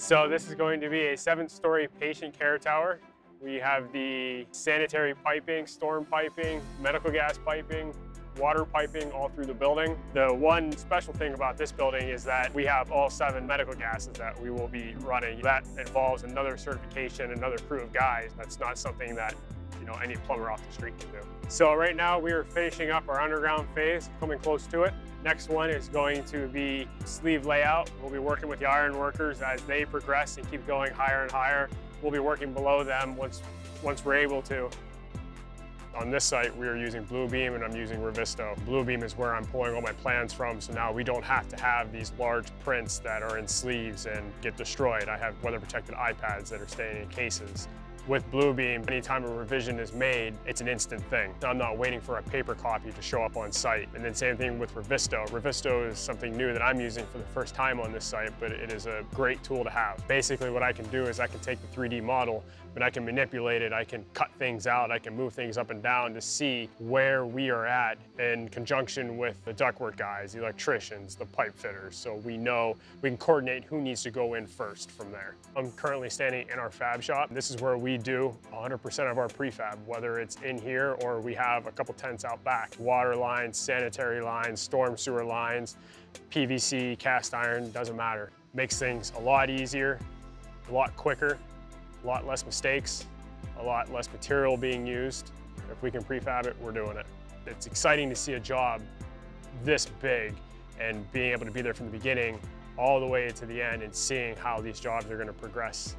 So this is going to be a seven-story patient care tower. We have the sanitary piping, storm piping, medical gas piping, water piping all through the building. The one special thing about this building is that we have all seven medical gases that we will be running. That involves another certification, another crew of guys. That's not something that you know any plumber off the street can do. So right now we are finishing up our underground phase, coming close to it. Next one is going to be sleeve layout. We'll be working with the iron workers as they progress and keep going higher and higher. We'll be working below them once, once we're able to. On this site, we are using Bluebeam and I'm using Revizto. Bluebeam is where I'm pulling all my plans from, so now we don't have to have these large prints that are in sleeves and get destroyed. I have weather-protected iPads that are staying in cases. With Bluebeam, anytime a revision is made, it's an instant thing. I'm not waiting for a paper copy to show up on site. And then same thing with Revizto. Revizto is something new that I'm using for the first time on this site, but it is a great tool to have. Basically what I can do is I can take the 3D model, but I can manipulate it, I can cut things out, I can move things up and down to see where we are at in conjunction with the ductwork guys, the electricians, the pipe fitters, so we know we can coordinate who needs to go in first from there. I'm currently standing in our fab shop. This is where we do 100% of our prefab, whether it's in here or we have a couple tents out back. Water lines, sanitary lines, storm sewer lines, PVC, cast iron, doesn't matter. Makes things a lot easier, a lot quicker, a lot less mistakes, a lot less material being used. If we can prefab it, we're doing it. It's exciting to see a job this big and being able to be there from the beginning all the way to the end and seeing how these jobs are going to progress